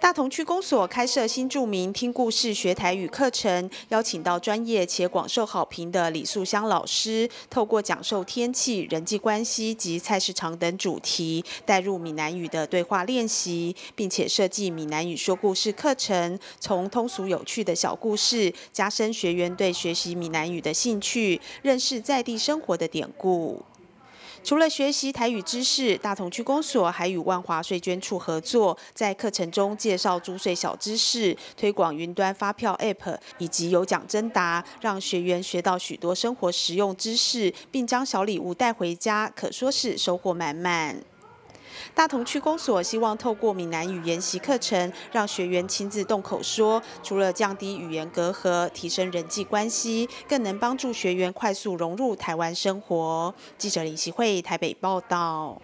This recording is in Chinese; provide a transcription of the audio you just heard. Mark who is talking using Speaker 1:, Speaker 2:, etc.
Speaker 1: 大同区公所开设新著名听故事学台语课程，邀请到专业且广受好评的李素香老师，透过讲授天气、人际关系及菜市场等主题，带入闽南语的对话练习，并且设计闽南语说故事课程，从通俗有趣的小故事，加深学员对学习闽南语的兴趣，认识在地生活的典故。除了学习台语知识，大同区公所还与万华税捐处合作，在课程中介绍租税小知识，推广云端发票 App，以及有奖征答，让学员学到许多生活实用知识，并将小礼物带回家，可说是收获满满。大同区公所希望透过闽南语研习课程，让学员亲自动口说，除了降低语言隔阂、提升人际关系，更能帮助学员快速融入台湾生活。记者李希惠台北报道。